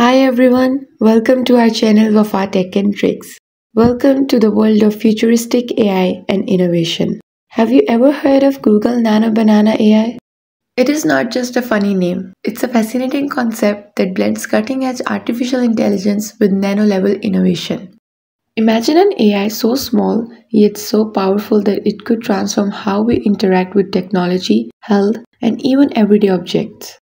Hi everyone, welcome to our channel Wafa Tech and Tricks. Welcome to the world of futuristic AI and innovation. Have you ever heard of Google Nano Banana AI? It is not just a funny name, it's a fascinating concept that blends cutting edge artificial intelligence with nano level innovation. Imagine an AI so small yet so powerful that it could transform how we interact with technology, health, and even everyday objects.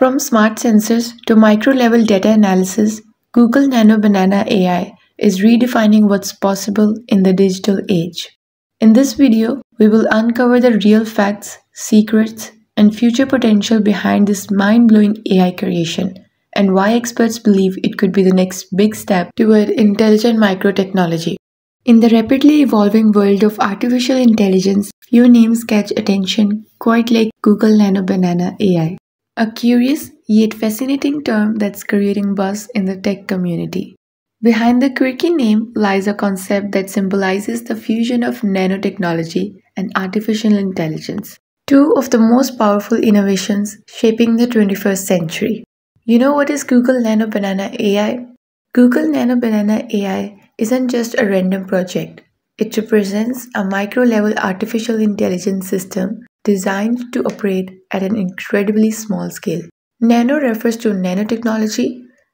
From smart sensors to micro level data analysis, Google Nano Banana AI is redefining what's possible in the digital age. In this video, we will uncover the real facts, secrets, and future potential behind this mind blowing AI creation, and why experts believe it could be the next big step toward intelligent microtechnology. In the rapidly evolving world of artificial intelligence, few names catch attention quite like Google Nano Banana AI. A curious yet fascinating term that's creating buzz in the tech community. Behind the quirky name lies a concept that symbolizes the fusion of nanotechnology and artificial intelligence, two of the most powerful innovations shaping the 21st century. You know what is Google Nano Banana AI? Google Nano Banana AI isn't just a random project. It represents a micro level artificial intelligence system designed to operate at an incredibly small scale. Nano refers to nanotechnology,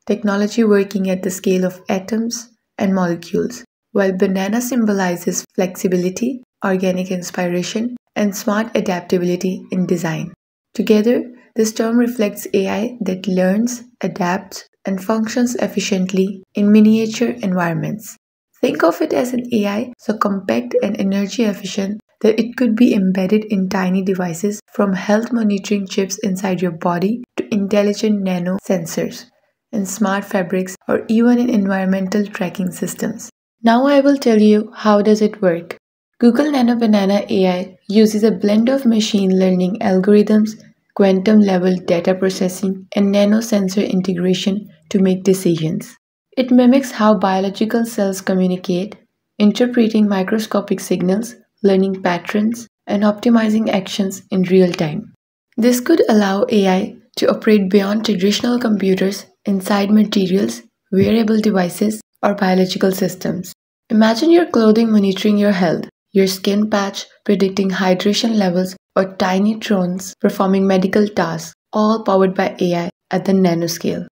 technology working at the scale of atoms and molecules, while banana symbolizes flexibility, organic inspiration, and smart adaptability in design. Together, this term reflects AI that learns, adapts, and functions efficiently in miniature environments. Think of it as an AI so compact and energy efficient that it could be embedded in tiny devices from health monitoring chips inside your body to intelligent nano sensors and smart fabrics or even in environmental tracking systems. Now I will tell you how does it work. Google Nano Banana AI uses a blend of machine learning algorithms, quantum level data processing, and nano sensor integration to make decisions. It mimics how biological cells communicate, interpreting microscopic signals learning patterns, and optimizing actions in real time. This could allow AI to operate beyond traditional computers inside materials, wearable devices, or biological systems. Imagine your clothing monitoring your health, your skin patch predicting hydration levels, or tiny drones performing medical tasks, all powered by AI at the nanoscale.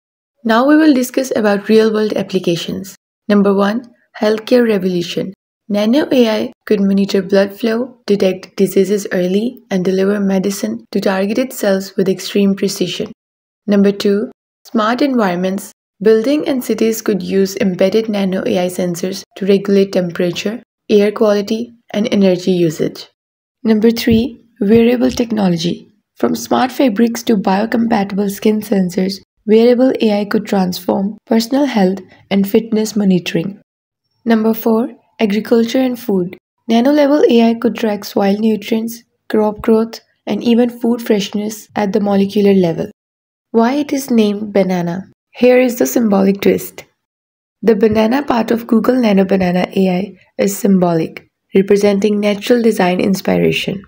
Now we will discuss about real-world applications. Number 1. Healthcare Revolution Nano AI could monitor blood flow, detect diseases early, and deliver medicine to targeted cells with extreme precision. Number two, smart environments. Building and cities could use embedded nano AI sensors to regulate temperature, air quality, and energy usage. Number three, wearable technology. From smart fabrics to biocompatible skin sensors, wearable AI could transform personal health and fitness monitoring. Number 4. Agriculture and food. Nano level AI could track soil nutrients, crop growth, and even food freshness at the molecular level. Why it is named banana? Here is the symbolic twist. The banana part of Google Nano Banana AI is symbolic, representing natural design inspiration.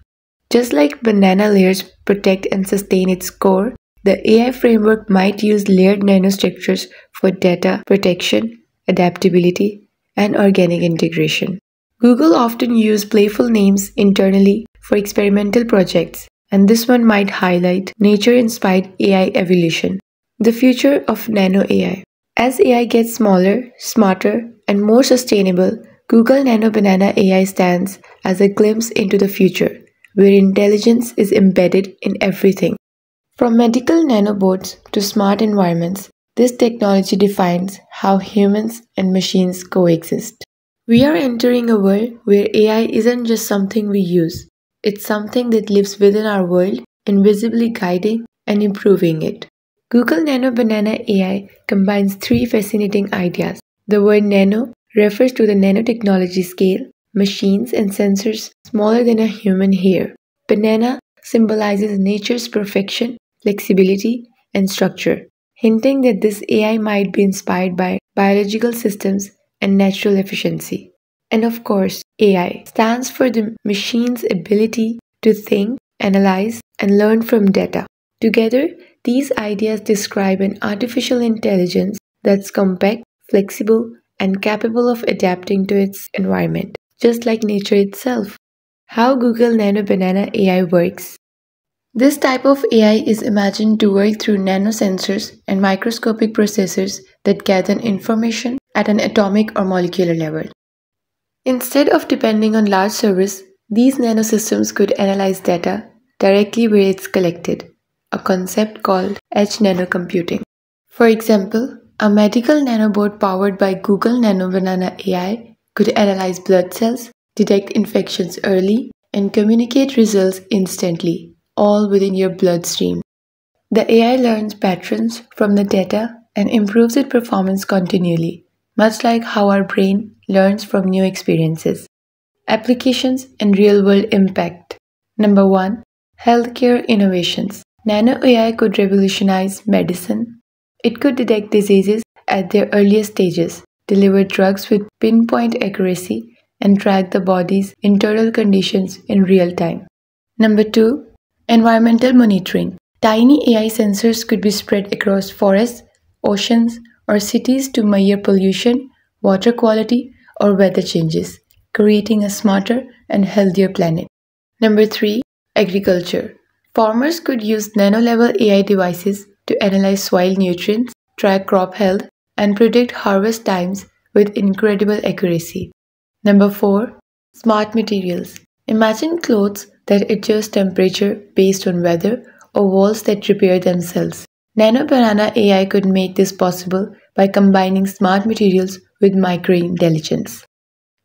Just like banana layers protect and sustain its core, the AI framework might use layered nanostructures for data protection, adaptability, and organic integration. Google often use playful names internally for experimental projects, and this one might highlight nature-inspired AI evolution. The future of nano AI. As AI gets smaller, smarter, and more sustainable, Google Nano Banana AI stands as a glimpse into the future, where intelligence is embedded in everything. From medical nanobots to smart environments, this technology defines how humans and machines coexist. We are entering a world where AI isn't just something we use, it's something that lives within our world, invisibly guiding and improving it. Google Nano Banana AI combines three fascinating ideas. The word nano refers to the nanotechnology scale, machines and sensors smaller than a human hair. Banana symbolizes nature's perfection, flexibility, and structure hinting that this AI might be inspired by biological systems and natural efficiency. And of course, AI stands for the machine's ability to think, analyze, and learn from data. Together, these ideas describe an artificial intelligence that's compact, flexible, and capable of adapting to its environment, just like nature itself. How Google Nano Banana AI works. This type of AI is imagined to work through nanosensors and microscopic processors that gather information at an atomic or molecular level. Instead of depending on large servers, these nanosystems could analyze data directly where it's collected, a concept called edge nanocomputing. For example, a medical nanobot powered by Google NanoBanana AI could analyze blood cells, detect infections early, and communicate results instantly, all within your bloodstream. The AI learns patterns from the data and improves its performance continually, much like how our brain learns from new experiences. Applications and real world impact. Number one, healthcare innovations. Nano AI could revolutionize medicine. It could detect diseases at their earliest stages, deliver drugs with pinpoint accuracy, and track the body's internal conditions in real time. Number two, environmental monitoring. Tiny AI sensors could be spread across forests, oceans, or cities to measure pollution, water quality, or weather changes, creating a smarter and healthier planet. Number three, agriculture. Farmers could use nano level AI devices to analyze soil nutrients, track crop health, and predict harvest times with incredible accuracy. Number four, smart materials. Imagine clothes that adjust temperature based on weather or walls that repair themselves. Nano Banana AI could make this possible by combining smart materials with micro intelligence.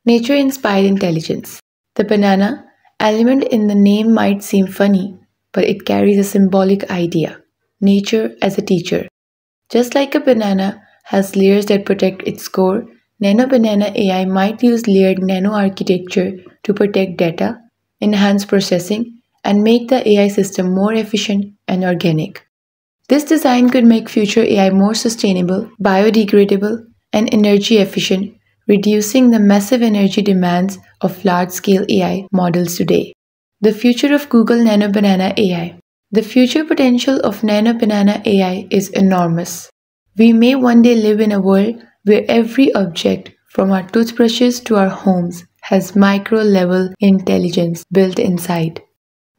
Nature inspired intelligence. The banana element in the name might seem funny, but it carries a symbolic idea nature as a teacher. Just like a banana has layers that protect its core, Nano Banana AI might use layered nano architecture to protect data, enhance processing, and make the AI system more efficient and organic. This design could make future AI more sustainable, biodegradable, and energy efficient, reducing the massive energy demands of large scale AI models today. The future of Google Nano Banana AI. The future potential of Nano Banana AI is enormous. We may one day live in a world where every object, from our toothbrushes to our homes, has micro level intelligence built inside.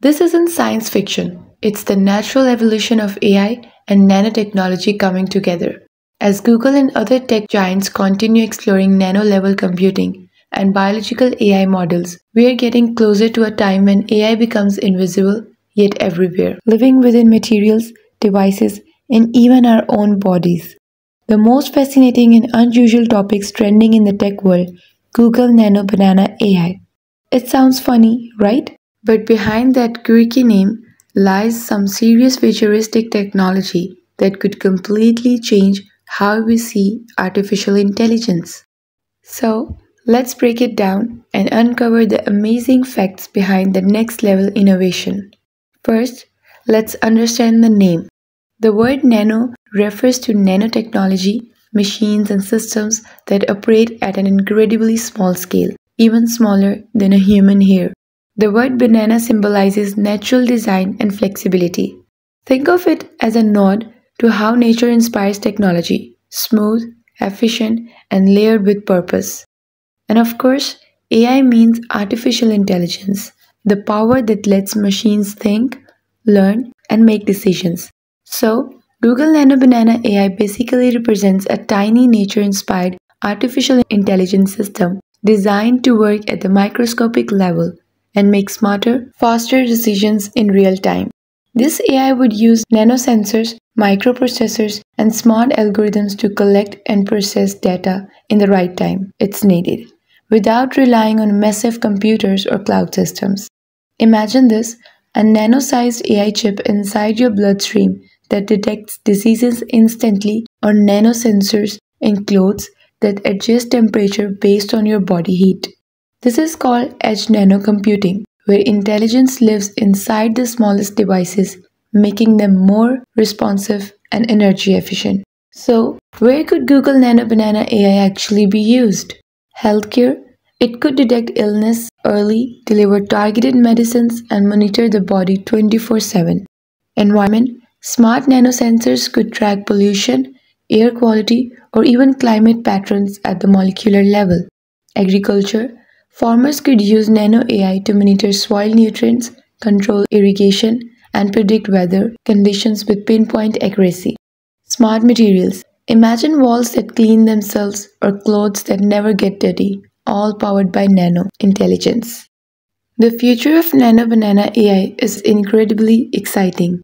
This isn't science fiction, it's the natural evolution of AI and nanotechnology coming together. As Google and other tech giants continue exploring nano level computing and biological AI models, we are getting closer to a time when AI becomes invisible yet everywhere, living within materials, devices, and even our own bodies. The most fascinating and unusual topics trending in the tech world Google Nano Banana AI. It sounds funny, right? But behind that quirky name lies some serious futuristic technology that could completely change how we see artificial intelligence. So, let's break it down and uncover the amazing facts behind the next level innovation. First, let's understand the name. The word nano refers to nanotechnology, machines, and systems that operate at an incredibly small scale, even smaller than a human hair. The word banana symbolizes natural design and flexibility. Think of it as a nod to how nature inspires technology smooth, efficient, and layered with purpose. And of course, AI means artificial intelligence, the power that lets machines think, learn, and make decisions. So, Google Nano Banana AI basically represents a tiny nature inspired artificial intelligence system designed to work at the microscopic level and make smarter, faster decisions in real time. This AI would use nanosensors, microprocessors, and smart algorithms to collect and process data in the right time it's needed, without relying on massive computers or cloud systems. Imagine this a nano sized AI chip inside your bloodstream that detects diseases instantly, or nanosensors in clothes that adjust temperature based on your body heat. This is called edge nanocomputing, where intelligence lives inside the smallest devices, making them more responsive and energy efficient. So, where could Google Nano Banana AI actually be used? Healthcare. It could detect illness early, deliver targeted medicines, and monitor the body 24 7. Environment. Smart nanosensors could track pollution, air quality, or even climate patterns at the molecular level. Agriculture Farmers could use nano AI to monitor soil nutrients, control irrigation, and predict weather conditions with pinpoint accuracy. Smart materials Imagine walls that clean themselves or clothes that never get dirty, all powered by nano intelligence. The future of Nano Banana AI is incredibly exciting.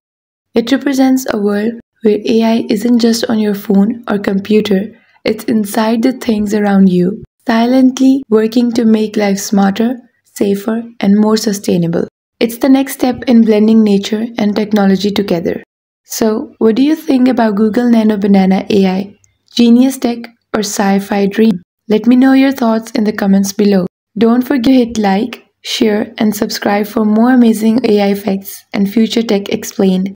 It represents a world where AI isn't just on your phone or computer, it's inside the things around you, silently working to make life smarter, safer, and more sustainable. It's the next step in blending nature and technology together. So, what do you think about Google Nano Banana AI? Genius tech or sci fi dream? Let me know your thoughts in the comments below. Don't forget to hit like, share, and subscribe for more amazing AI facts and future tech explained.